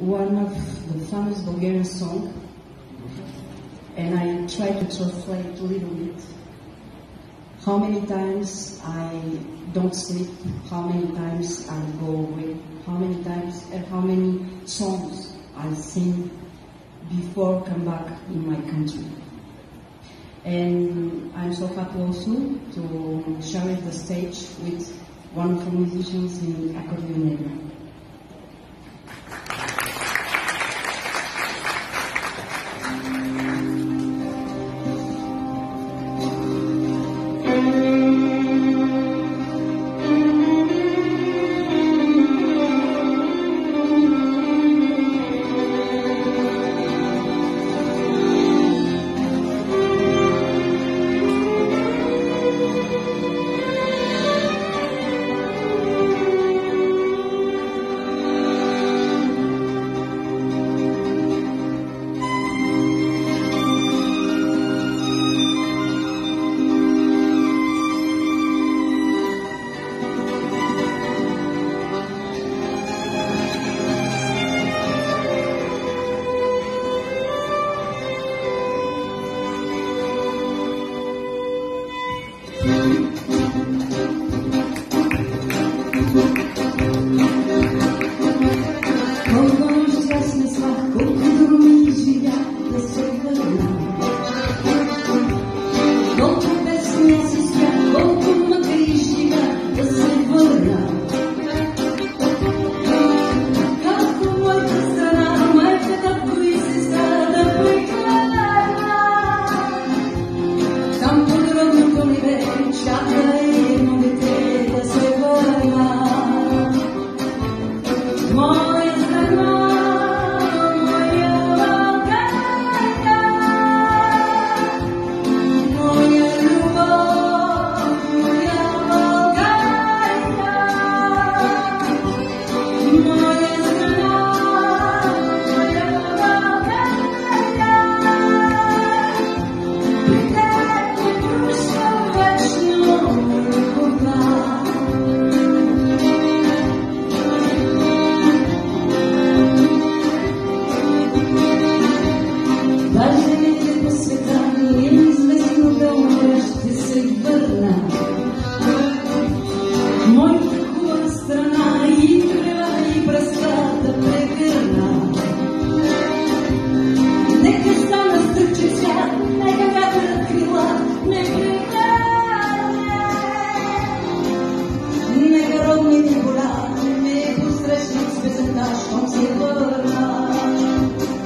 one of the famous Bulgarian song, and I try to translate a little bit. How many times I don't sleep, how many times I go away, how many times and how many songs I sing before come back in my country. And I'm so happy also to share the stage with wonderful musicians in Accordionella. 从此多了